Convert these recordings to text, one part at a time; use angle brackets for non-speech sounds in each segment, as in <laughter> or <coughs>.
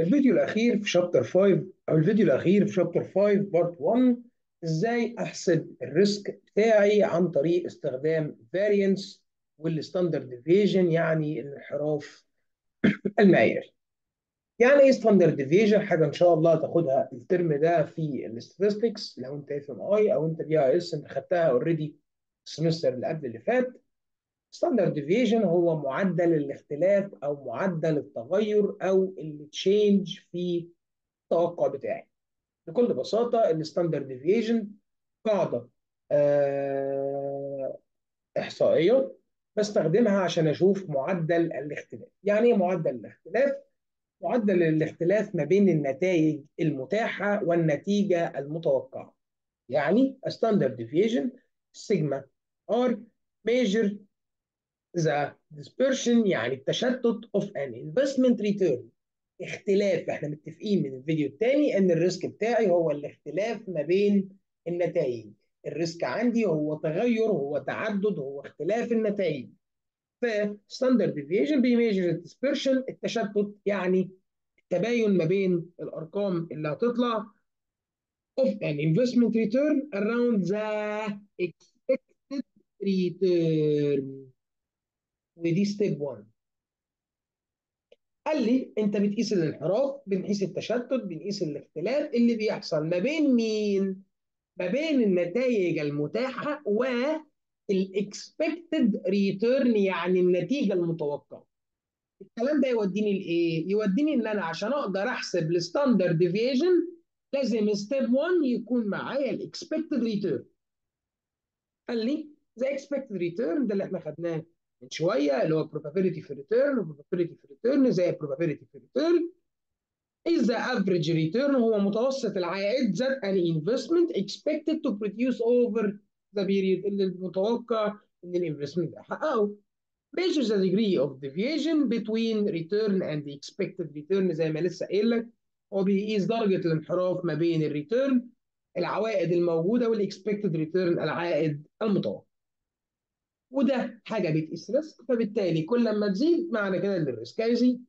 الفيديو الأخير في chapter 5 أو الفيديو الأخير في chapter 5 part 1 إزاي أحسب ال risk بتاعي عن طريق استخدام variance وال standard deviation يعني الانحراف <clears throat> المعياري. يعني إيه standard deviation؟ حاجة إن شاء الله تاخدها الترم ده في ال statistics لو أنت FMI أو أنت BIS أنت خدتها already ال semester اللي قبل اللي فات. standard deviation هو معدل الاختلاف أو معدل التغير أو ال change في التوقع بتاعي. بكل بساطة ال standard deviation قاعدة آه إحصائية بستخدمها عشان أشوف معدل الاختلاف. يعني إيه معدل الاختلاف؟ معدل الاختلاف ما بين النتائج المتاحة والنتيجة المتوقعة. يعني standard deviation sigma R measure the dispersion يعني التشتت of an investment return. اختلاف إحنا متفقين من الفيديو الثاني إن ال risk بتاعي هو الاختلاف ما بين النتائج. ال risk عندي هو تغير هو تعدد هو اختلاف النتائج. ف standard deviation بي measure ال dispersion التشتت يعني التباين ما بين الأرقام اللي هتطلع of an investment return around the expected return ودي step 1 قال لي انت بتقيس الانحراف بنقيس التشتت بنقيس الاختلاف اللي بيحصل ما بين مين؟ ما بين النتائج المتاحة و ال expected return يعني النتيجة المتوقعة. الكلام ده يوديني لإيه؟ يوديني إن أنا عشان أقدر أحسب ال standard deviation لازم step 1 يكون معايا ال expected return. قال لي the expected return ده اللي إحنا خدناه من شوية اللي هو probability في return و probability في return زائد probability في return is the average return هو متوسط العائد that an investment expected to produce over the period اللي المتوقع إن ال investment يحققه measures the degree of deviation between return and the expected return زي ما لسه قايل لك. هو بيقيس درجة الانحراف ما بين ال return العوائد الموجودة وال expected return العائد المتوقع. وده حاجة بتقيس risk فبالتالي كل ما تزيد معنى كده إن ال risk هيزيد.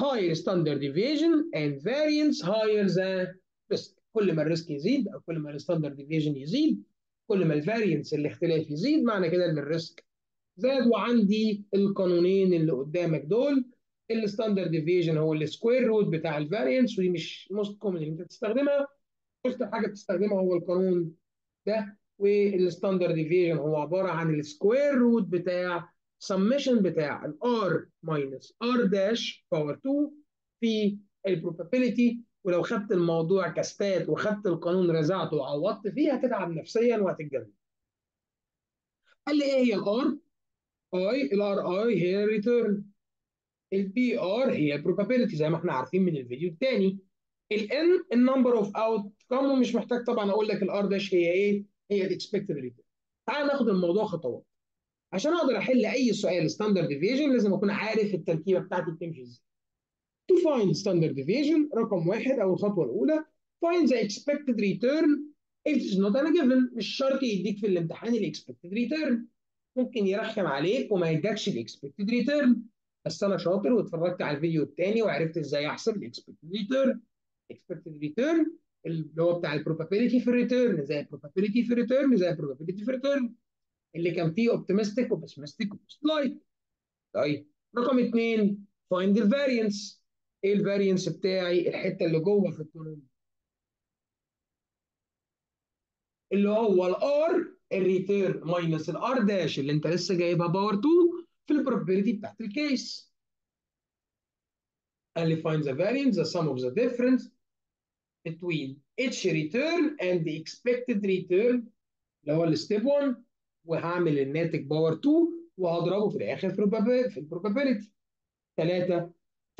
Higher standard deviation and variance higher the risk. كل ما ال risk يزيد أو كل ما ال standard deviation يزيد كل ما ال variance الاختلاف يزيد معنى كده إن ال risk زاد. وعندي القانونين اللي قدامك دول ال standard deviation هو ال square root بتاع ال variance ودي مش most common اللي أنت تستخدمها. أكتر حاجة بتستخدمها هو القانون ده. وال standard deviation هو عبارة عن ال square root بتاع سمشن بتاع ال R minus R dash power 2 في ال probability ولو خدت الموضوع ك stat وخدت القانون رزعته وعوضت فيه هتتعب نفسيا وهتتجنن. قال لي إيه هي ال R؟ i ال R i هي ال return. ال P R هي ال probability زي ما إحنا عارفين من الفيديو الثاني. ال N ال number of outcome ومش محتاج طبعا أقول لك ال R dash هي إيه؟ هي ال expected return. تعال ناخد الموضوع خطوات. عشان أقدر أحل أي سؤال standard deviation لازم أكون عارف التركيبة بتاعتي بتمشي إزاي. To find standard deviation رقم واحد أو الخطوة الأولى find the expected return if it is not a given مش شرط يديك في الامتحان ال expected return ممكن يرخم عليك وما يدكش ال expected return بس أنا شاطر واتفرجت على الفيديو الثاني وعرفت إزاي أحسب ال expected return expected return اللي هو بتاع البروبابيلتي في الريتيرن زي البروبابيلتي في الريتيرن زي البروبابيلتي في الريتيرن اللي كان فيه optimistic و pessimistic و likely طيب رقم اثنين the variance. إيه ال variance بتاعي؟ الحتة اللي جوه في القانون اللي هو ال R ال return minus ال R dash اللي انت لسه جايبها power 2 في ال probability بتاعت ال case قال لي find the variance the sum of the difference between return and the expected return. اللي هو ال step 1 وهعمل الناتج power 2 وهضربه في الآخر في ال probability ثلاثة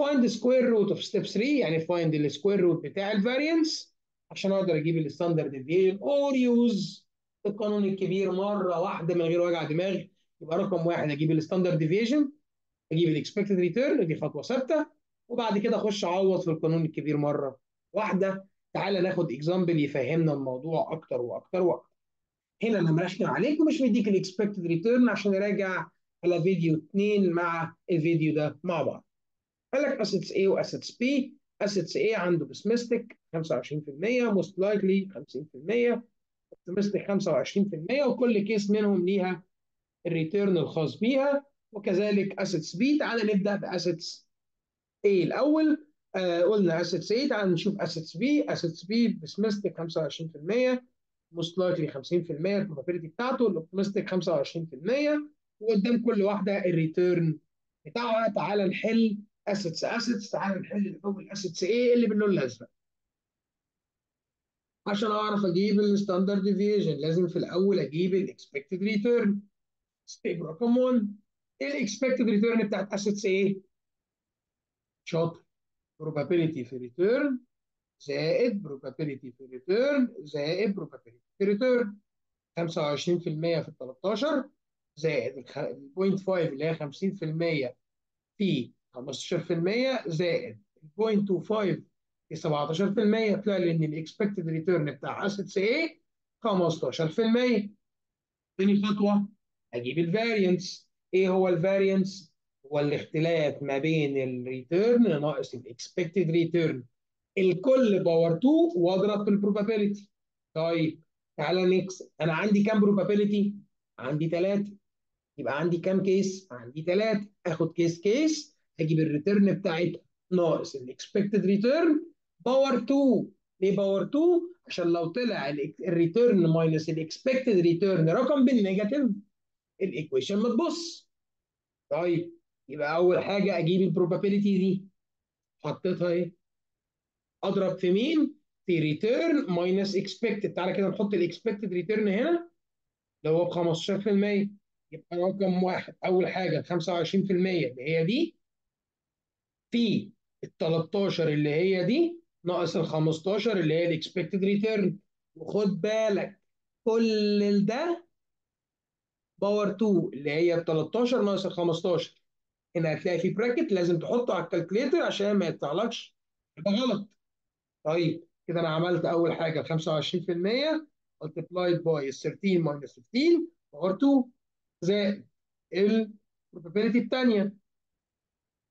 find the square root of step 3 يعني the square root بتاع ال variance عشان أقدر أجيب ال standard deviation or use القانون الكبير مره واحدة من غير وجع دماغ يبقى رقم واحد أجيب ال standard deviation أجيب ال expected return دي خطوه ثابته وبعد كده اخش اعوض في القانون الكبير مره واحدة تعالى ناخد example يفهمنا الموضوع أكتر وأكتر وأكتر. هنا أنا مرخم عليك ومش مديك ال expected return عشان نراجع على فيديو 2 مع الفيديو ده مع بعض. قال لك assets A و assets B. assets A عنده pessimistic 25% most likely 50% pessimistic 25% وكل case منهم ليها ال return الخاص بيها. وكذلك assets B تعالى نبدأ ب assets A الأول. آه قلنا assets A تعالى نشوف assets B assets B pessimistic 25% most likely 50% ال probability بتاعته ال optimistic 25% وقدام كل واحدة ال return بتاعها. تعالى نحل assets assets تعالى نحل الأول assets A اللي باللون الأزرق. عشان أعرف أجيب ال standard deviation لازم في الأول أجيب ال expected return رقم 1 ال expected return بتاعت assets A؟ شاطر. Probability في return زائد probability في return زائد probability في return 25% في ال 13 زائد ال 0.5 اللي هي 50% في 15% زائد ال 0.25 في 17% طلع لي ان ال expected return بتاع asset A 15% تاني خطوة أجيب ال variance إيه هو ال variance؟ هو الاختلاف ما بين ال return ناقص ال expected return الكل power 2 وأضرب في ال probability طيب تعالى نكس أنا عندي كام probability؟ عندي ثلاثة يبقى عندي كام case؟ عندي ثلاثة آخد case case أجيب ال return بتاعتها. ناقص ال expected return power 2 ليه power 2 عشان لو طلع ال return minus ال expected return رقم بال negative ال equation ما تبوظش. طيب يبقى أول حاجة أجيب ال probability دي حطيتها إيه؟ أضرب في مين؟ في return minus expected تعالى كده نحط ال expected return هنا اللي هو ب 15% يبقى رقم واحد. أول حاجة 25% اللي هي دي. في ال 13 اللي هي دي ناقص ال 15 اللي هي ال expected return وخد بالك كل ده power 2 اللي هي ب 13 ناقص ال 15 هنا هتلاقي في bracket لازم تحطه على ال calculator عشان ما يطلعلكش. يبقى غلط. طيب كده أنا عملت أول حاجة 25% multiplied by 13 minus 15 power 2 زائد ال probability الثانية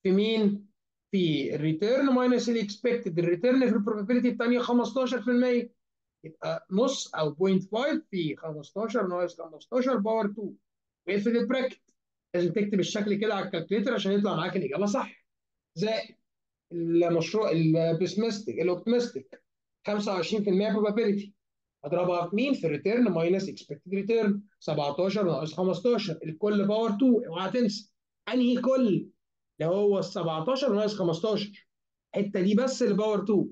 في مين؟ في ال return minus ال expected ال return في ال probability الثانية 15% يبقى نص أو 0.5 في 15 ناقص 15 power 2 واقفل ال bracket لازم تكتب الشكل كده على ال calculator عشان يطلع معاك الإجابة صح. زائد المشروع ال pessimistic ال optimistic 25% probability. اضربها في مين؟ في ال return minus expected return 17 ناقص 15 الكل power 2 اوعى تنسى. أنهي كل؟ اللي هو ال 17 ناقص 15 الحتة دي بس اللي power 2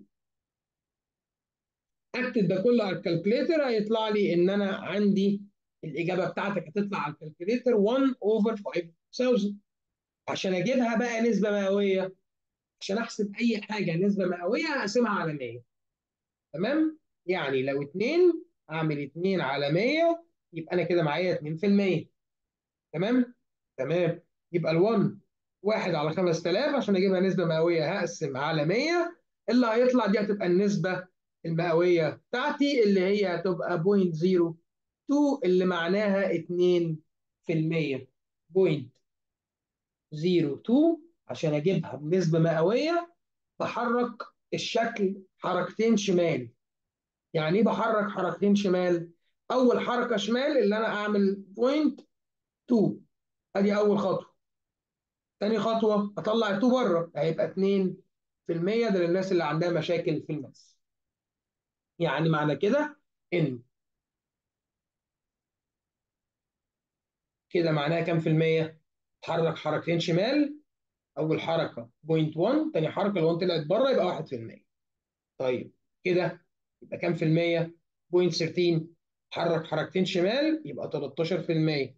أكتب ده كله على ال calculator هيطلع لي إن أنا عندي الإجابة بتاعتك هتطلع على ال calculator 1 over 5000 عشان أجيبها بقى نسبة مئوية عشان أحسب أي حاجة نسبة مئوية هقسمها على 100 تمام؟ يعني لو 2 أعمل 2 على 100 يبقى أنا كده معايا 2% تمام؟ تمام. يبقى ال1 1 على 5000 عشان أجيبها نسبة مئوية هقسم على 100 اللي هيطلع دي هتبقى النسبة المئوية بتاعتي اللي هي هتبقى 0.02 اللي معناها 2% 0.02 عشان أجيبها بنسبة مئوية بحرك الشكل حركتين شمال. يعني إيه بحرك حركتين شمال؟ أول حركة شمال اللي أنا أعمل point 2 أدي أول خطوة. تاني خطوة أطلع 2 بره. هيبقى 2% ده للناس اللي عندها مشاكل في ال math. يعني معنى كده إن كده معناها كام في المية؟ حرك حركتين شمال أول حركة 0.1 تاني حركة لو طلعت بره يبقى 1% طيب كده يبقى كام في المية؟ 0.13 حرك حركتين شمال يبقى 13%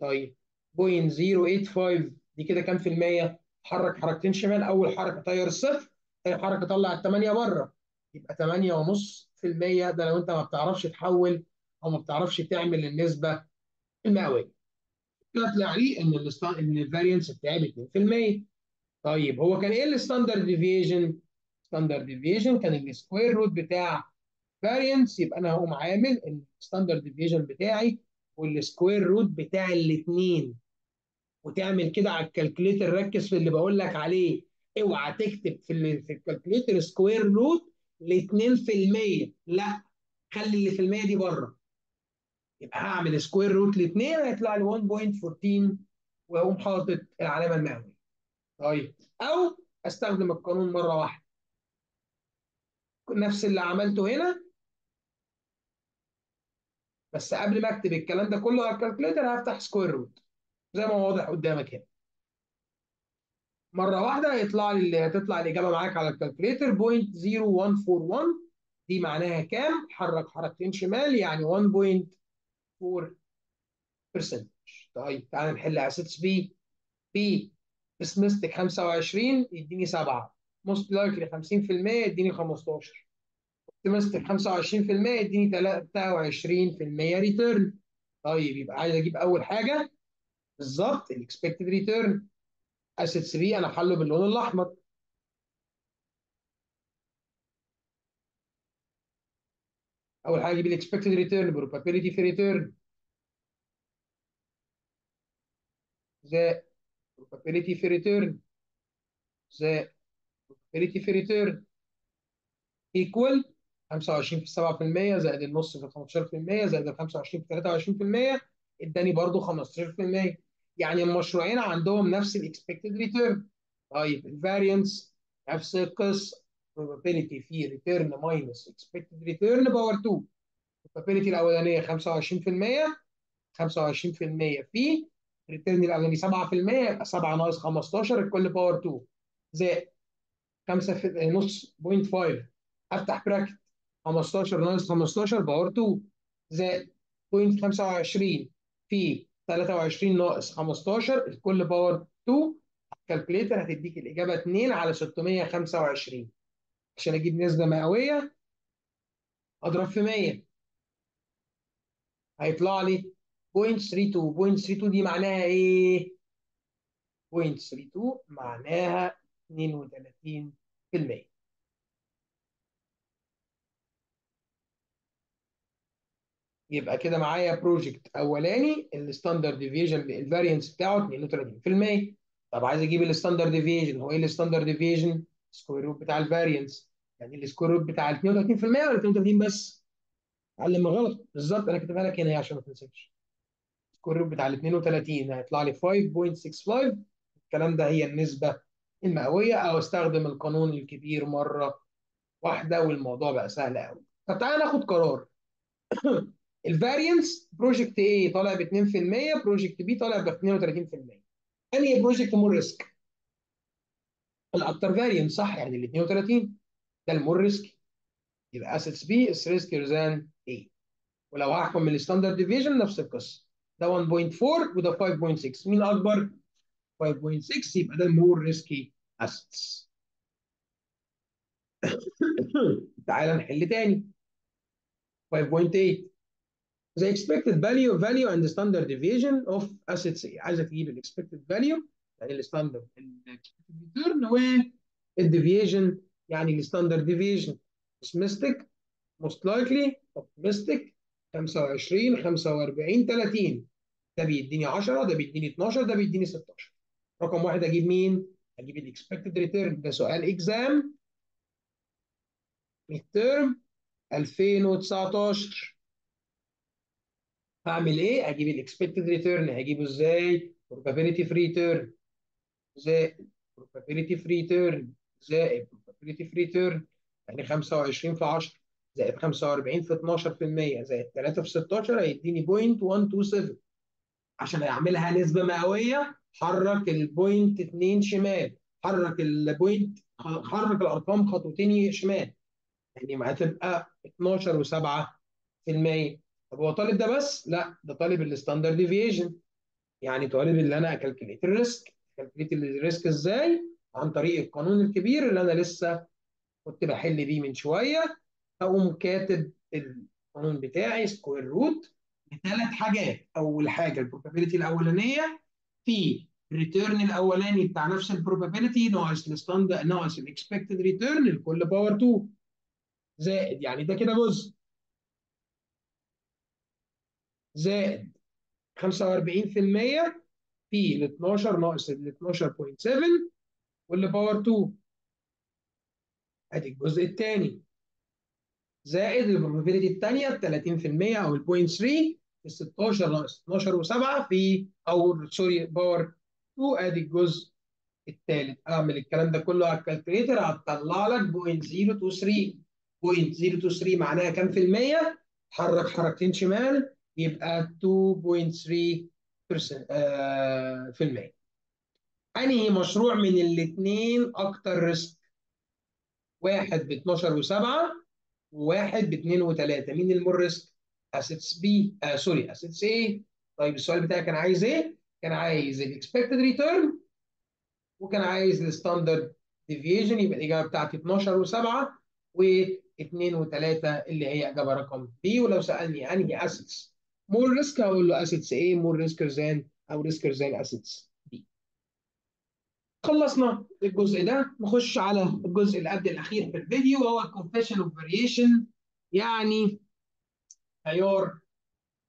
طيب 0.085 دي كده كام في المية؟ حرك حركتين شمال أول حركة طير الصفر تاني حركة طلع الثمانيه بره يبقى 8.5% ده لو أنت ما بتعرفش تحول أو ما بتعرفش تعمل النسبة المئوية طلع لي إن إن ال variance بتاعي ب 2% طيب هو كان إيه ال standard deviation؟ standard deviation كان ال square root بتاع variance يبقى أنا هقوم عامل ال standard deviation بتاعي وال square root بتاع الاثنين وتعمل كده على ال calculator ركز في اللي بقول لك عليه. اوعى تكتب في في ال calculator square root ل 2% لا خلي اللي في المية دي بره. يبقى هعمل square root ل 2 هيطلع لي 1.14 واقوم حاطط العلامة المئوية. طيب. أو أستخدم القانون مرة واحدة. نفس اللي عملته هنا. بس قبل ما أكتب الكلام ده كله على ال calculator هفتح square root زي ما هو واضح قدامك هنا. مرة واحدة هيطلع لي هتطلع الإجابة معاك على ال calculator 0.0141 دي معناها كام؟ حرك حركتين شمال يعني 1.4% طيب تعالى نحل asset B pessimistic 25 يديني 7 most likely 50% يديني 15 optimistic 25% يديني 23% return طيب يبقى عايز أجيب أول حاجة. بالظبط ال expected return asset B أنا حله باللون الأحمر. أول حاجة أجيب ال expected return probability في return زائد probability في return زائد probability في return equal 25 في 7% زائد النص في 15% زائد ال 25 في 23% اداني برضو 15% يعني المشروعين عندهم نفس ال expected return طيب ال variance نفس القصة probability في return minus expected return power 2 probability الأولانية 25% 25% في ال return الأولاني 7% يبقى 7 ناقص 15 الكل power 2 زائد 5 في نص point 5 أفتح bracket 15 ناقص 15 power 2 زائد point 25 في 23 ناقص 15 الكل power 2 ال calculator هتديك الإجابة 2 على 625 عشان أجيب نسبة مئوية أضرب في 100 هيطلع لي 0.32 0.32 دي معناها إيه؟ 0.32 معناها 32% يبقى كده معايا project أولاني ال standard deviation ال variance بتاعه 32% طب عايز أجيب ال standard deviation هو إيه ال standard deviation square root بتاع ال variance يعني ال square root بتاع ال 32% ولا 32 بس؟ علامة غلط. بالظبط. أنا كاتبها لك هنا عشان ما تنساش. ال square root بتاع ال 32 هيطلع لي 5.65 الكلام ده هي النسبة المئوية. أو أستخدم القانون الكبير مرة واحدة والموضوع بقى سهل قوي طب تعالى ناخد قرار. <coughs> ال variance project A طالع ب 2% project B طالع ب 32% أنهي project more risk؟ الأكتر variance صح؟ يعني ال 32 ده ال more risk يبقى assets B is riskier than A. ولو هحكم من ال standard deviation نفس القصة. ده 1.4 وده 5.6 مين أكبر؟ 5.6 يبقى ده ال more risky assets تعالى نحل تاني. 5.8 the expected value value and the standard deviation of assets A. عايزه تجيب ال expected value يعني ال standard return وال deviation يعني ال standard deviation pessimistic most likely optimistic 25 45 30 ده بيديني 10 ده بيديني 12 ده بيديني 16 رقم واحد أجيب مين؟ أجيب ال expected return ده سؤال exam midterm 2019 هعمل إيه؟ أجيب ال expected return هجيبه إزاي؟ probability في return زائد probability في return زائد probability في return يعني 25 في 10 زائد 45 في 12% زائد 3 في 16 هيديني 0.127 عشان أعملها نسبة مئوية حرك ال point 2 شمال حرك ال point حرك الأرقام خطوتين شمال. يعني هتبقى 12 و7% طب هو طالب ده بس؟ لا ده طالب ال standard deviation يعني طالب اللي أنا اكالكليت الريسك اكالكليت الريسك إزاي؟ عن طريق القانون الكبير اللي أنا لسه كنت بحل بيه من شوية. اقوم كاتب القانون بتاعي square root لثلاث حاجات. أول حاجة ال probability الأولانية في ال return الأولاني بتاع نفس ال probability ناقص ال standard ناقص ال expected return الكل power 2 زائد يعني ده كده جزء. زائد 45% في ال 12 ناقص ال 12.7 والكل power 2 أدي الجزء الثاني زائد ال probability الثانية ب 30% أو ال 0.3 في 16 ناقص 12 و7 في أو sorry power 2 أدي الجزء الثالث أعمل الكلام ده كله على ال calculator هتطلع لك 0.023 0.023 معناها كام في المية؟ حرك حركتين شمال يبقى 2.3 آه في المية أنهي مشروع من الاثنين أكتر risk؟ واحد ب 12 و7 وواحد ب 2 و3 مين ال more risk؟ assets B آه sorry assets A؟ طيب السؤال بتاعي كان عايز إيه؟ كان عايز ال expected return وكان عايز ال standard deviation يبقى الإجابة بتاعتي 12 و7 و2 و3 اللي هي إجابة رقم B ولو سألني أنهي assets more risk هقول له assets A more riskier than أو riskier than assets B خلصنا الجزء ده. نخش على الجزء اللي قبل الأخير في الفيديو وهو ال coefficient of variation يعني معيار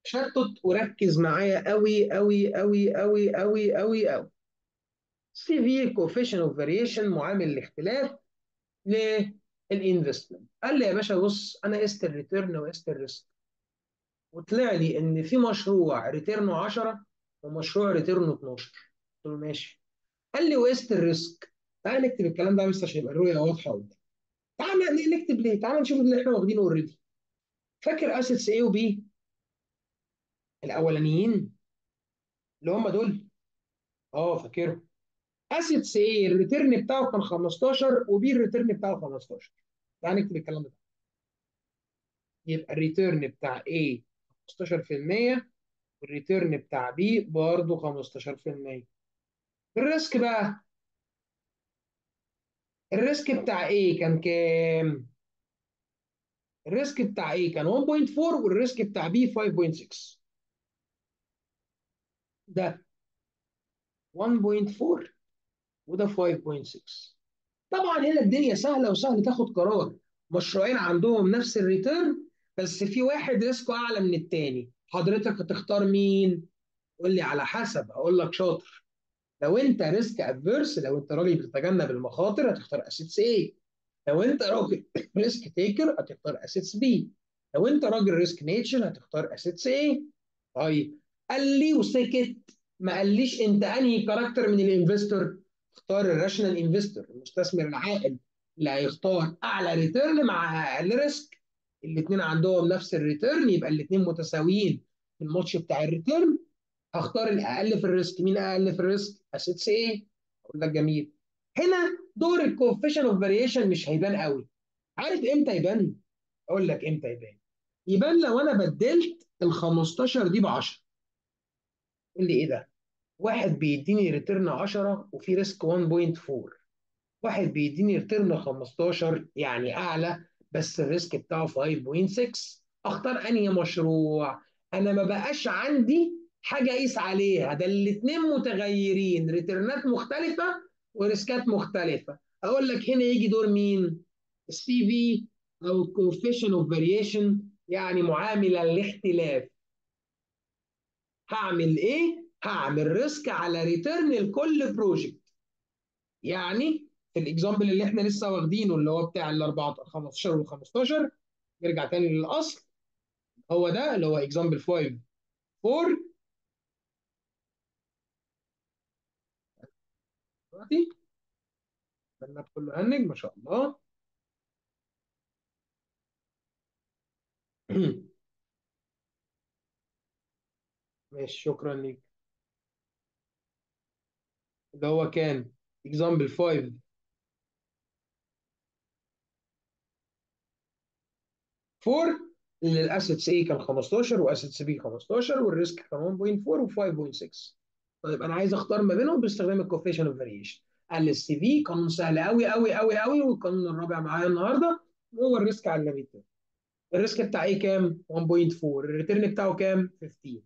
تشتت وركز معايا قوي قوي قوي قوي قوي قوي قوي severe coefficient of variation معامل الاختلاف لل investment قال لي يا باشا بص أنا قست ال return وقست ال risk وطلع لي إن في مشروع return ه 10 ومشروع return ه 12 قلت له ماشي. قال لي وقست ال risk. تعال نكتب الكلام ده بس عشان يبقى الرؤية واضحة قدام تعال نكتب ليه؟ تعال نشوف اللي إحنا واخدينه already فاكر assets A و B الأولانيين اللي هم دول؟ آه فاكرهم. assets A ال return بتاعه كان 15 و B ال return بتاعه 15 تعال نكتب الكلام ده. يبقى ال return بتاع A 15% وال return بتاع B برضه 15% ال risk بقى ال risk بتاع A كان كام؟ ال risk بتاع A كان 1.4 وال risk بتاع B 5.6 ده 1.4 وده 5.6 طبعا هنا الدنيا سهلة وسهل تاخد قرار. مشروعين عندهم نفس ال return بس في واحد risk ه أعلى من التاني. حضرتك هتختار مين؟ قول لي على حسب أقول لك شاطر. لو أنت risk averse لو أنت راجل بتتجنب المخاطر هتختار assets A لو أنت راجل <coughs> risk taker هتختار assets B لو أنت راجل risk neutral هتختار assets A طيب قال لي وسكت. ما قاليش أنت أنهي character من ال investor؟ اختار ال rational investor المستثمر العاقل اللي هيختار أعلى return مع أقل risk الاثنين عندهم نفس ال return يبقى الاثنين متساويين في الماتش بتاع ال return هختار الأقل في ال risk. مين أقل في ال risk؟ assets A أقول لك جميل. هنا دور ال coefficient of variation مش هيبان قوي. عارف إمتى يبان؟ أقول لك إمتى يبان. يبان لو أنا بدلت ال 15 دي ب 10 قول لي إيه ده؟ واحد بيديني return 10 وفي risk 1.4 واحد بيديني return 15 يعني أعلى. بس ال risk بتاعه 5.6 أختار أنهي مشروع؟ أنا ما بقاش عندي حاجة أقيس عليها. ده الاثنين متغيرين. return ات مختلفة و risk ات مختلفة. أقول لك هنا يجي دور مين؟ ال CV أو ال coefficient of variation يعني معامل الاختلاف. هعمل إيه؟ هعمل risk على return لكل project يعني في ال example اللي إحنا لسه واخدينه اللي هو بتاع ال 14 15 وال 15 نرجع تاني للأصل. هو ده اللي هو example 5 4 دلوقتي البنات كله hang ما شاء الله. <clears throat> ماشي شكرا ليك. اللي هو كان example 5 4 اللي ال assets A كان 15 و assets B 15 وال risk كان 1.4 و5.6 طيب أنا عايز أختار ما بينهم باستخدام ال coefficient of variation قال ال CV قانون سهل قوي قوي قوي قوي والقانون الرابع معايا النهارده هو ال risk على ال return ال risk بتاع A كام؟ 1.4 ال return بتاعه كام؟ 15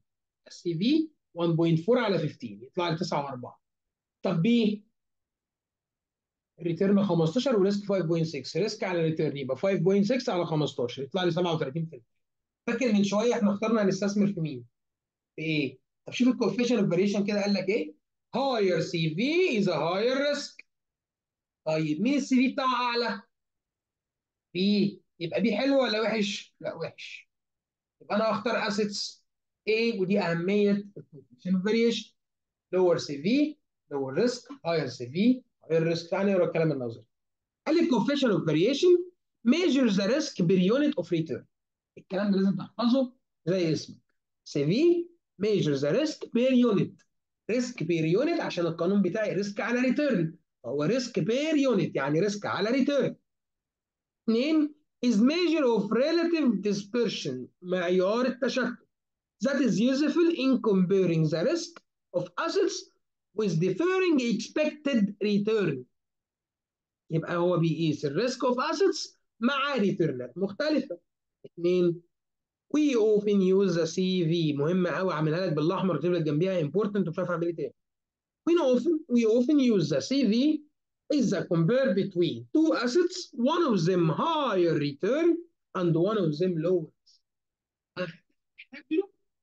ال CV 1.4 على 15 يطلع لي 9 و4 طب B ال return 15 و risk 5.6 risk على ال return يبقى 5.6 على 15 يطلع لي 37% فاكر من شوية إحنا اخترنا نستثمر في مين؟ في A؟ طب شوف ال coefficient of variation كده قال لك إيه؟ higher CV is a higher risk طيب مين ال CV بتاعه أعلى؟ B يبقى B حلو ولا وحش؟ لا وحش يبقى أنا هختار assets A ودي أهمية ال coefficient of variation lower CV lower risk higher CV higher risk تعالى نقرا الكلام النظري قال لي coefficient of variation measures the risk per unit of return الكلام ده لازم تحفظه زي اسمك CV measures the risk per unit risk per unit عشان القانون بتاعي ريسك على ريتيرن هو ريسك per unit يعني ريسك على ريتيرن اثنين is measure of relative dispersion معيار التشتت that is useful in comparing the risk of assets with deferring expected return. يبقى هو بيقيس ال risk of assets مع return ات مختلفة. اثنين we often use a CV مهمه قوي أعملها لك بالأحمر وتبقى جنبيها important ومش عارف أعمل إيه تاني. we often we often use a CV as a compare between two assets one of them higher return and one of them lower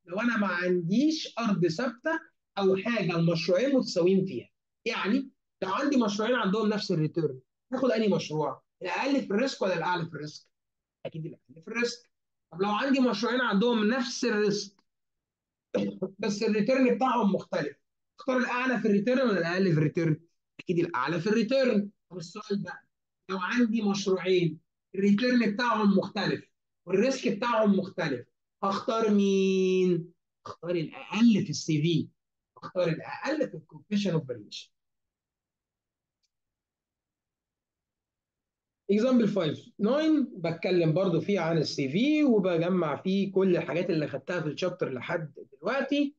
لو أنا ما عنديش أرض ثابتة أو حاجة المشروعين متساويين فيها. يعني لو عندي مشروعين عندهم نفس ال return هاخد أنهي مشروع؟ الأقل في ال risk ولا الأعلى في ال risk؟ أكيد الأقل في ال risk. طب لو عندي مشروعين عندهم نفس ال risk بس ال return بتاعهم مختلف اختار الأعلى في ال return ولا الأقل في ال return أكيد الأعلى في ال return طب السؤال بقى لو عندي مشروعين ال return بتاعهم مختلف وال risk بتاعهم مختلف اختار مين؟ اختار الأقل في ال CV. اختار الاقل في ال coefficient of variation example 5 9 بتكلم برضو فيه عن ال CV وبجمع فيه كل الحاجات اللي خدتها في ال chapter لحد دلوقتي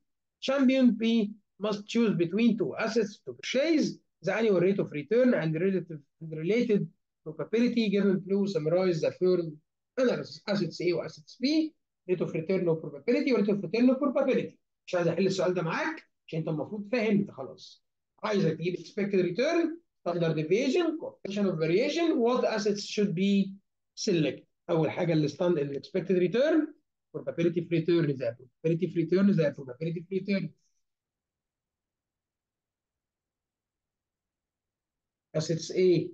champion B must choose between two assets to purchase the annual rate of return and relative and related probability given below summarize the firm analysis assets A و assets B rate of return و probability rate of return و probability مش عايز احل السؤال ده معاك عشان انت المفروض فهمت خلاص عايزك تجيب expected return standard deviation coefficient of variation what assets should be selected اول حاجة الستاند الاكسبكتد ريتيرن probability of return زي probability of return زي probability of return assets A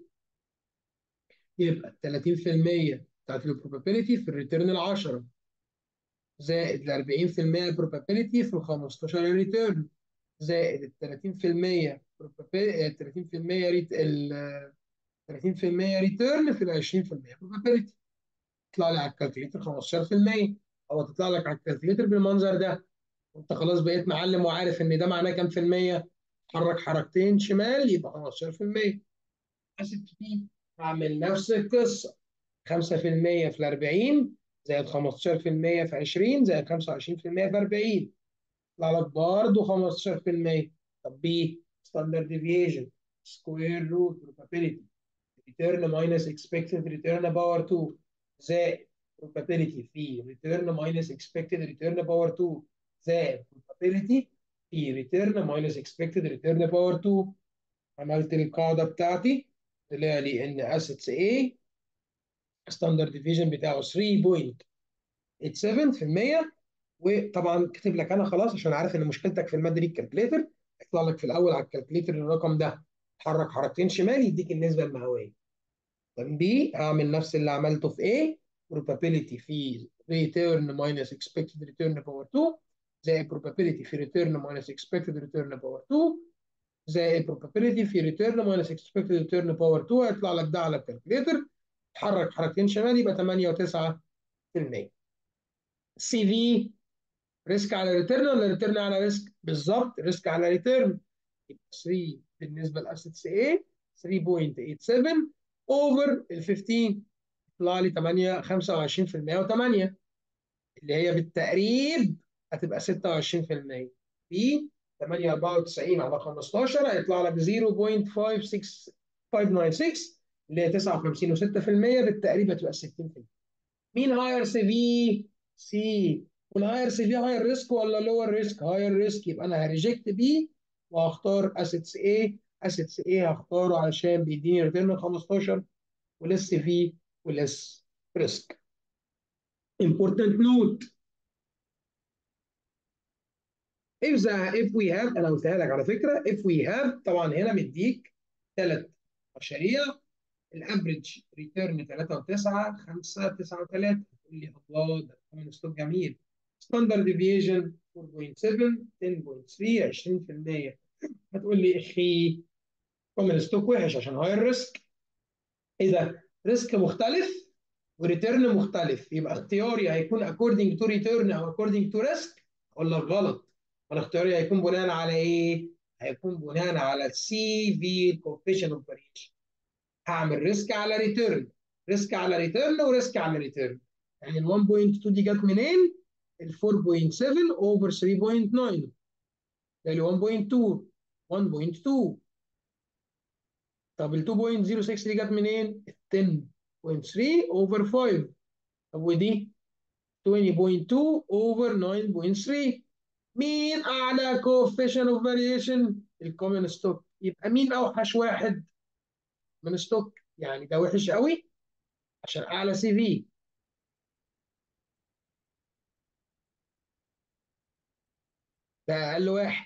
يبقى 30% بتاعت ال probability في ال return ال 10 زائد ال 40% probability في ال 15 return زائد ال 30% probability 30% rate ال 30% return في ال 20% probability. يطلع لي على ال calculator 15% أو تطلع لك على ال calculator بالمنظر ده. وأنت خلاص بقيت معلم وعارف إن ده معناه كام في المية. حرك حركتين شمال يبقى 15% asset B أعمل نفس القصة. 5% في ال 40 زائد 15% في 20 زائد 25% في 40 يطلع لك برضه 15% طب B standard deviation square root probability return minus expected return power 2 زائد probability في return minus expected return power 2 زائد probability في return minus expected return power 2 عملت القاعده بتاعتي طلع لي ان assets A standard deviation بتاعه 3.87% وطبعا كاتب لك أنا خلاص عشان عارف إن مشكلتك في المادة دي ال calculator يطلع لك في الأول على ال calculator الرقم ده حرك حركتين شمال يديك النسبة المئوية. طب B هعمل نفس اللي عملته في A probability في return minus expected return power 2 زائد probability في return minus expected return power 2 زائد probability في return minus expected return power 2 هيطلع لك ده على ال calculator. تحرك حركتين شمال يبقى 8 و9% CV risk على return ولا return على risk؟ بالظبط risk على return يبقى 3 بالنسبة ل assets A 3.87 over ال 15 يطلع لي 8 25% و8 اللي هي بالتقريب هتبقى 26% في 8 94 على 15 هيطلع لك 0.56596 اللي هي 59 و6% بالتقريب هتبقى 60% مين higher CV؟ C وال higher CV higher risk ولا lower risk؟ higher risk يبقى أنا ه reject B وهختار assets A. assets A هختاره علشان بيديني return 15 و less CV و less risk. important note. If the if we have أنا قلتها لك على فكرة if we have طبعا هنا مديك ثلاث مشاريع ال average return 3 و9 5 9 و3 تقول لي الله ده stock جميل. standard deviation 4.7 10.3 20% هتقول لي أخي common stock وحش عشان higher risk إيه ده risk مختلف و return مختلف يبقى اختياري هيكون according to return أو according to risk. ولا غلط ولا اختياري هيكون بناء على إيه؟ هيكون بناء على ال CV coefficient of variation. هعمل risk على return risk على return و risk على return يعني ال 1.2 دي جت منين؟ ال 4.7 over 3.9 يعني 1.2 1.2 طب ال 2.06 دي جت منين؟ 10.3 over 5 طب ودي؟ 20.2 over 9.3 مين أعلى coefficient of variation؟ ال common stock يبقى مين أوحش واحد من stock؟ يعني ده وحش قوي. عشان أعلى CV ده أقل واحد.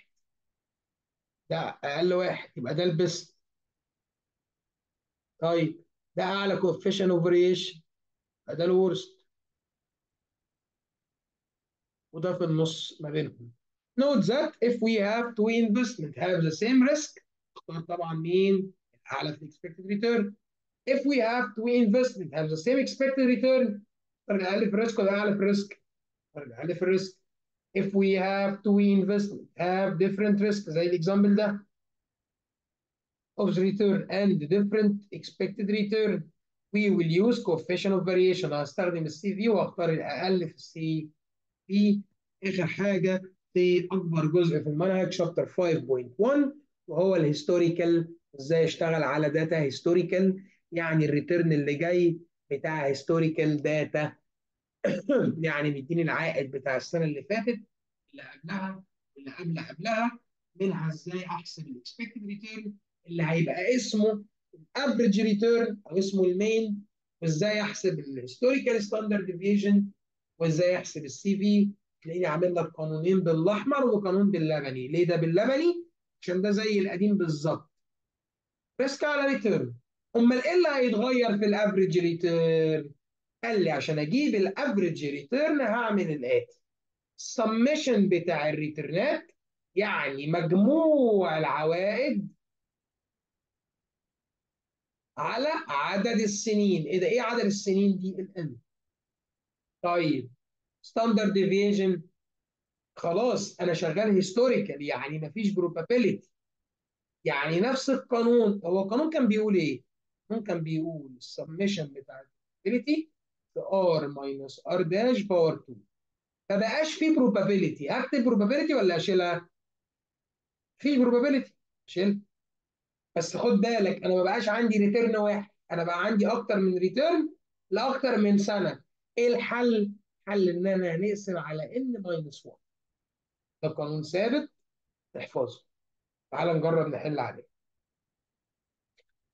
ده أقل واحد. يبقى ده ال best. طيب ده أعلى coefficient of variation. ده ال worst وده في النص ما بينهم. Note that if we have two investment have the same risk اختار طبعا مين؟ الأعلى في expected return. If we have two investment have the same expected return اختار الاقل في ال risk ولا الاعلى في ال risk اختار الاقل في الريسك if we have two investment have different risk زي ال example ده of return and different expected return we will use coefficient of variation. هستخدم ال CV واختار الاقل في ال CV اخر حاجة في أكبر جزء في المنهج chapter 5.1 وهو ال historical إزاي اشتغل على data historical يعني ال return اللي جاي بتاع historical data <coughs> يعني بيديني العائد بتاع السنة اللي فاتت اللي قبلها اللي قبل قبلها منها إزاي أحسب ال expected return اللي هيبقى اسمه ال average return أو اسمه ال mean وإزاي أحسب ال historical standard deviation وإزاي أحسب ال CV تلاقيني عامل لك قانونين بالأحمر وقانون باللبني. ليه ده باللبني؟ عشان ده زي القديم بالظبط. risk على return أمال إيه اللي هيتغير في ال average return قال لي عشان أجيب ال average return هعمل الاتي السمشن بتاع ال returnات يعني مجموع العوائد على عدد السنين. إيه ده؟ إيه عدد السنين دي؟ ال n طيب standard deviation خلاص أنا شغال historical يعني مفيش probability يعني نفس القانون. هو القانون كان بيقول إيه؟ القانون كان بيقول السمشن بتاع ال probability في R minus R dash power 2 ما بقاش في probability اكتب probability ولا اشيلها في probability اشيلها بس خد بالك أنا ما بقاش عندي return واحد. أنا بقى عندي أكتر من return لأكتر من سنة. إيه الحل؟ حل إن أنا نقسم على n minus 1 ده قانون ثابت. تحفظه تعال نجرب نحل عليه.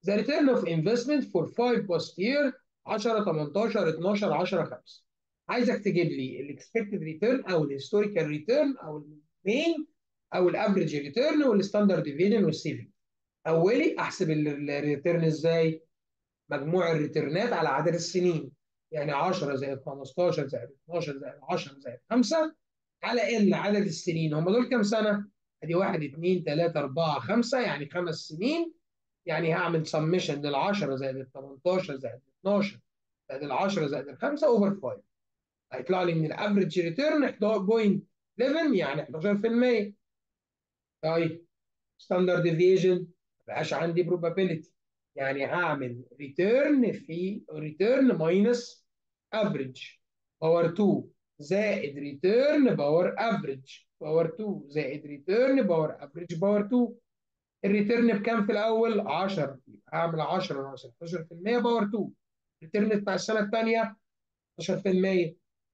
The return of investment for 5 past year 10 18 12 10 5 عايزك تجيب لي ال expected return أو ال historical return أو ال mean أو ال average return وال standard deviation وال CV أولي أحسب ال return إزاي؟ مجموع ال returnات على عدد السنين. يعني 10 زائد 15 زائد 12 زائد 10 زائد 5 على n عدد السنين. هم دول كام سنة؟ أدي 1 2 3 4 5 يعني خمس سنين. يعني هعمل سمشن لل 10 زائد ال 18 زائد ال 12 زائد ال 10 زائد ال 5 over 5 هيطلع لي من ال average return 11.11 يعني 11% طيب standard deviation بقاش عندي probability. يعني هعمل return في return minus average. power 2 زائد return power average. power 2 زائد return power average. power 2 ال return بكام في الأول؟ 10 يبقى هعمل 10 ناقص 11% power 2 ال return بتاع السنة الثانية 12%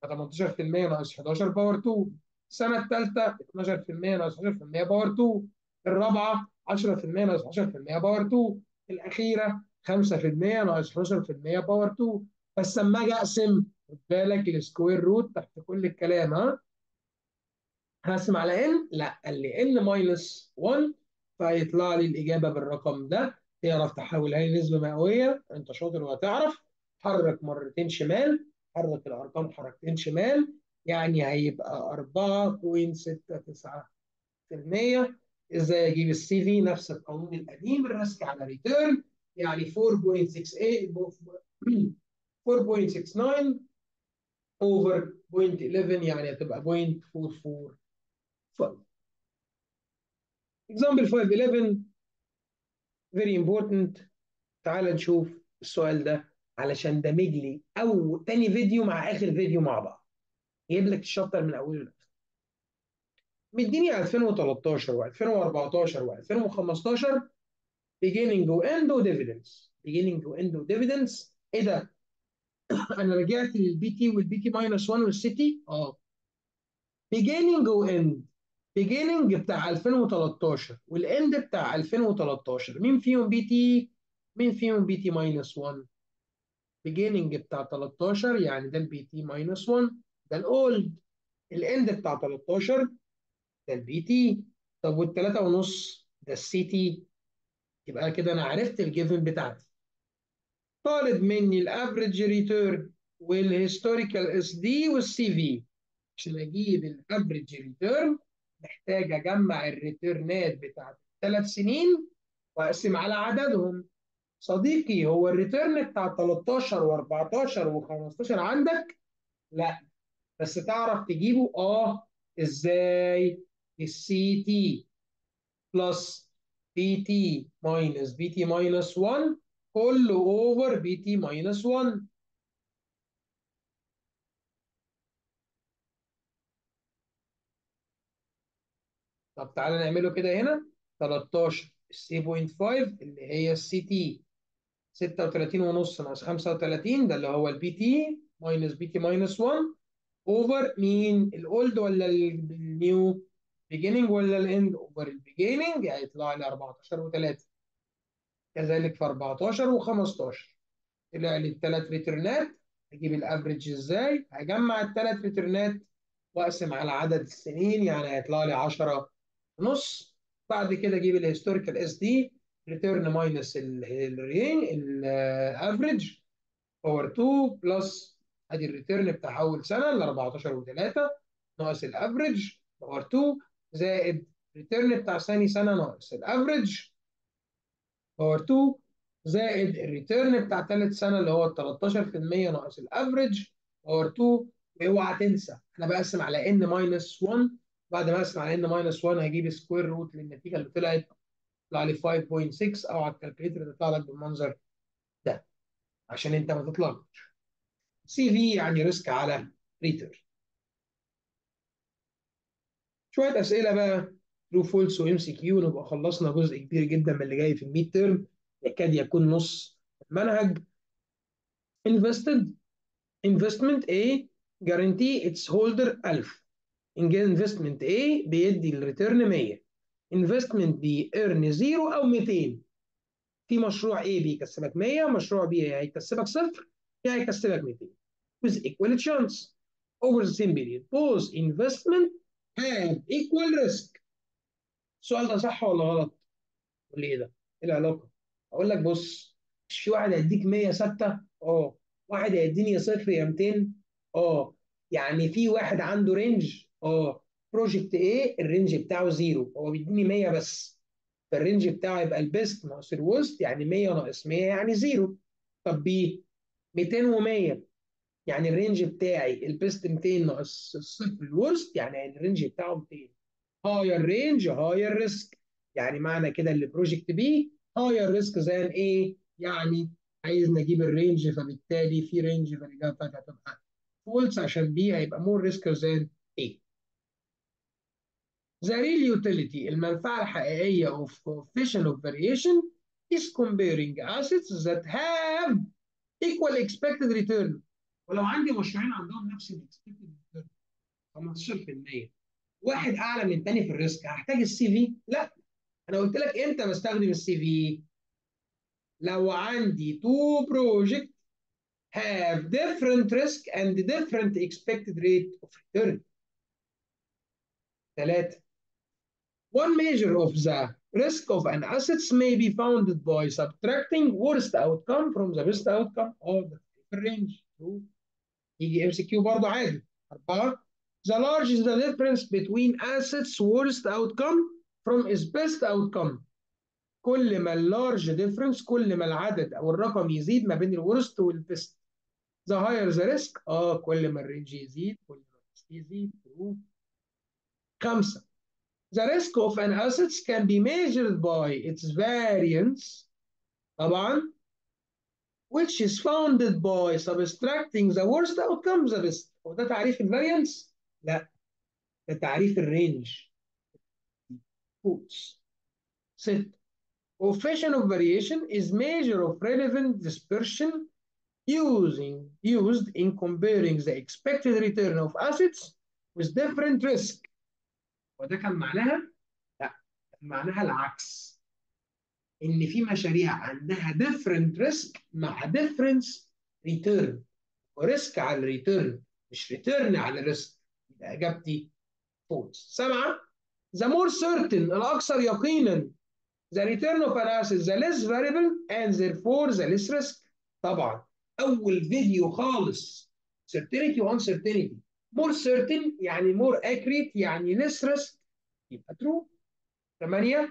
18% ناقص 11 power 2 السنة الثالثه 12% ناقص 11% power 2 الرابعة 10% ناقص 10% power 2 الأخيرة 5% ناقص 11% power 2 بس لما أجي أقسم خد بالك ال square root تحت كل الكلام ها؟ هقسم على n لا قال لي n minus 1 فهيطلع لي الإجابة بالرقم ده. تعرف تحولها لي نسبة مئوية. أنت شاطر وهتعرف. حرك مرتين شمال. حرك الأرقام حركتين شمال. يعني هيبقى 4.69% إزاي أجيب ال CV؟ نفس القانون القديم. ال risk على return يعني 4.68 4.69 over 0.11 يعني هتبقى 0.445 example 511 very important. تعال نشوف السؤال ده علشان دمج لي أول وتاني فيديو مع آخر فيديو مع بعض. يجيب لك ال chapter من أوله لآخره. مديني 2013 و2014 و2015 beginning و end و dividends beginning و end و dividends إيه ده؟ <coughs> أنا رجعت لل PT وال PT minus 1 وال CT آه. Beginning و end beginning بتاع 2013 وال end بتاع 2013 مين فيهم PT؟ مين فيهم PT minus 1؟ beginning بتاع 13 يعني ده ال PT minus 1 ده ال old ال end بتاع 13 ده ال PT طب والثلاثة ونص ده ال CT يبقى كده أنا عرفت ال given بتاعتي. طالب مني ال average return وال historical SD وال CV عشان أجيب ال average return محتاج أجمع ال returnات بتاعت الثلاث سنين وأقسم على عددهم. صديقي هو ال return بتاع 13 و14 و15 عندك؟ لا. بس تعرف تجيبه؟ آه. إزاي؟ ال CT plus PT minus PT minus 1 كله over PT minus 1 طب تعالى نعمله كده هنا 13 ال C point 5 اللي هي ال CT 36 ونص ناقص 35 ده اللي هو ال PT minus PT minus 1 over مين ال old ولا ال new beginning ولا ال end over ال beginning هيطلع لي 14 و3 كذلك في 14 و15 طلع لي الثلاث returnات أجيب ال average إزاي؟ هجمع الثلاث returnات وأقسم على عدد السنين يعني هيطلع لي 10 ونص بعد كده أجيب ال historical SD return minus ال average power 2 plus ادي ال return بتاع أول سنة ال 14 و3 ناقص ال average power 2 زائد ال return بتاع ثاني سنة ناقص ال average power 2 زائد ال return بتاع ثالث سنة اللي هو ال 13% ناقص ال average power 2 واوعى تنسى. أنا بقسم على n minus 1 بعد ما اقسم على n minus 1 هجيب square root للنتيجه اللي طلعت تطلع لي 5.6 أو على ال calculator تطلع لك بالمنظر ده. عشان أنت ما تتلخبطش. CV يعني risk على return شوية أسئلة بقى. true false و MCQ نبقى خلصنا جزء كبير جدا من اللي جاي في ال midterm يكاد يكون نص المنهج. Invested. Investment A. Guarantee its holder 1000 investment A بيدي الريتيرن 100 investment B earn 0 أو 200 في مشروع A بيكسبك 100 مشروع B هيكسبك صفر يا هيكسبك 200 with equal chance. Over the same period. Both investment have equal risk. السؤال ده صح ولا غلط؟ قول لي إيه ده؟ إيه العلاقة؟ أقول لك بص مش في واحد هيديك 100 ثابتة؟ آه. واحد هيديني صفر يا 200 آه. يعني في واحد عنده range آه project A ال range بتاعه zero هو بيديني 100 بس. فال range بتاعه يبقى ال best ناقص ال worst يعني 100 ناقص 100 يعني zero طب B 200 و100 يعني ال range بتاعي ال best 200 ناقص الصفر ال worst يعني ال range بتاعه 200 higher range higher risk يعني معنى كده اللي project B higher risk than A يعني عايز نجيب ال range فبالتالي في range فالاجابه بتاعتي هتبقى false عشان B هيبقى more risk than A The real utility المنفعة الحقيقية of coefficient of variation is comparing assets that have equal expected return ولو عندي مشروعين عندهم نفس ال expected return 15% واحد اعلى من الثاني في الريسك هحتاج السي في؟ لا أنا قلت لك إمتى بستخدم السي في؟ لو عندي two project have different risk and different expected rate of return ثلاثة One measure of the risk of an assets may be founded by subtracting worst outcome from the best outcome of the range. يجي MCQ برضه عادي. أربعة The larger the difference between assets worst outcome from its best outcome. كل ما ال large difference كل ما العدد أو الرقم يزيد ما بين ال worst وال best. The higher the risk آه كل ما ال range يزيد كل ما ال risk يزيد. خمسة The risk of an assets can be measured by its variance طبعا which is founded by subtracting the worst outcome the best هو ده تعريف الفاريانس؟ لا ده تعريف الرينج quotes ست coefficient of variation is measure of relevant dispersion using used in comparing the expected return of assets with different risk وده كان معناها لا كان معناها العكس. إن في مشاريع عندها different risk مع different return. و risk على ال return مش return على ال risk. يبقى إجابتي false سبعه the more certain الأكثر يقينا. The return of an asset the less variable and therefore the less risk. طبعا. أول فيديو خالص. Certainty و more certain يعني more accurate يعني less risk يبقى true 8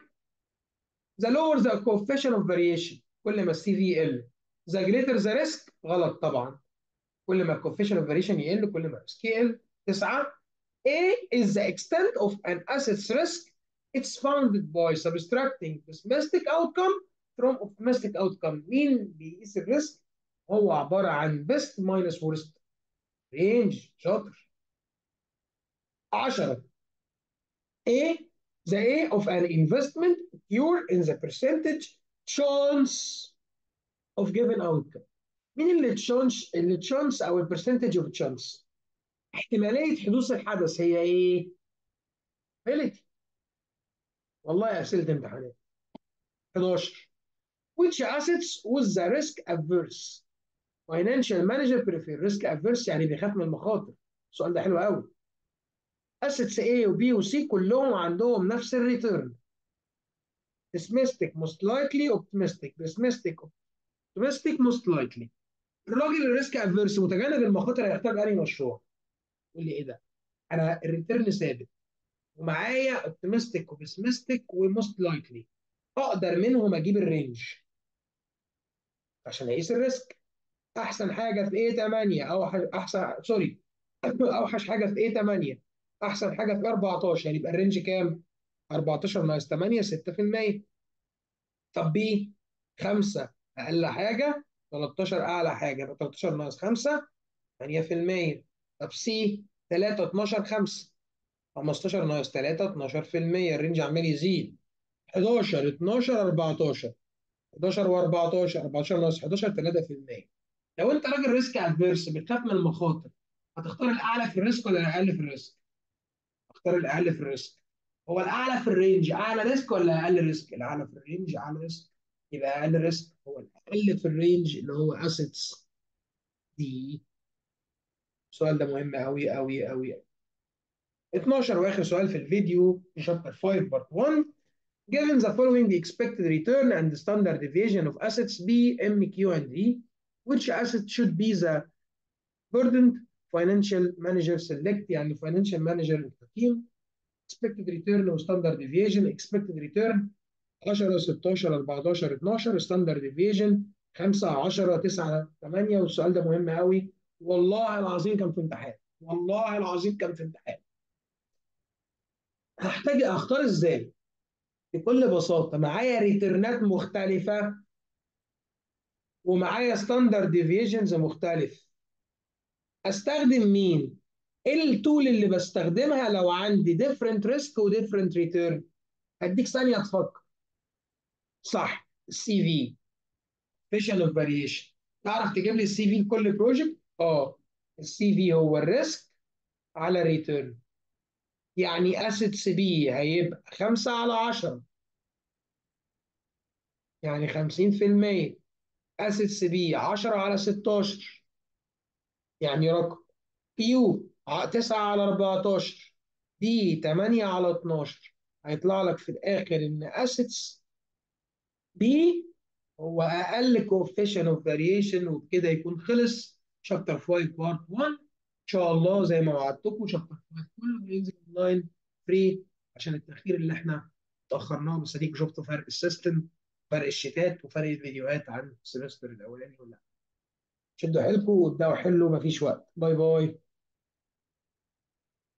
the lower the coefficient of variation كل ما السي في يقل the greater the risk غلط طبعا كل ما coefficient of variation يقل كل ما الريسك يقل 9 A is the extent of an asset's risk it's founded by subtracting pessimistic outcome from optimistic outcome مين بيقيس الريسك هو عبارة عن best minus worst range شاطر 10 A the A of an investment occur in the percentage chance of given outcome مين ال chance ال chance أو ال percentage of chance احتماليه حدوث الحدث هي إيه؟ probability والله اسئله امتحانات 11 which assets would the risk averse financial manager prefer risk averse يعني بيخاف من المخاطر السؤال ده حلو قوي assets A و B و C كلهم عندهم نفس ال return pessimistic most likely optimistic. Pessimistic optimistic most likely. الراجل ال risk averse متجنب المخاطر هيختار أنهي مشروع؟ يقول لي إيه ده؟ أنا ال return ثابت. ومعايا optimistic و pessimistic و most likely أقدر منهم أجيب ال range عشان أقيس ال risk أحسن حاجة في A 8 أو أحسن sorry <coughs> أوحش حاجة في A 8 أحسن حاجة في 14 يبقى ال range كام؟ 14 ناقص 8 6% طب B 5 أقل حاجة 13 أعلى حاجة يبقى 13 ناقص 5 8% طب C 3 12 5 15 ناقص 3 12% ال range عمال يزيد. 11 12 14 11 و14 14 ناقص 11 3% لو أنت راجل risk averse بتخاف من المخاطر هتختار الأعلى في ال risk ولا الأقل في ال risk؟ اختار الأقل في ال risk. هو الأعلى في ال range أعلى risk ولا أقل risk؟ الأعلى في ال range أعلى risk. يبقى أقل risk هو الأقل في ال range اللي هو assets دي السؤال ده مهم قوي قوي قوي 12 وآخر سؤال في الفيديو في شابتر 5 بارت 1 Given the following the expected return and the standard deviation of assets B, M, Q, and D, which asset should be the burdened financial manager select يعني financial manager الحكيم. Expected return و standard deviation expected return 10 16 14 12 standard deviation 5 10 9 8 والسؤال ده مهم قوي. والله العظيم كان في امتحان. والله العظيم كان في امتحان. هحتاج أختار إزاي؟ بكل بساطة معايا return ات مختلفة ومعايا standard deviations مختلف. أستخدم مين؟ إيه ال tool اللي بستخدمها لو عندي different risk و different return هديك ثانية تفكر. صح ال coefficient of variation تعرف تجيب لي ال CV لكل project آه. ال CV هو ال risk على return يعني assets B هيبقى 5 على 10 يعني 50% assets B 10 على 16 يعني رقم Q 9 على 14 D 8 على 12 هيطلع لك في الآخر إن assets B هو أقل coefficient of variation وبكده يكون خلص chapter 5 part 1 إن شاء الله زي ما وعدتكم chapter 5 كله هينزل online free عشان التأخير اللي إحنا تأخرناه بس اديكم شفتوا فرق ال system فرق ال sheet ات وفرق الفيديوهات عن ال semester الأولاني ولا شدوا حيلكم وابداوا حلوا مفيش وقت. باي باي.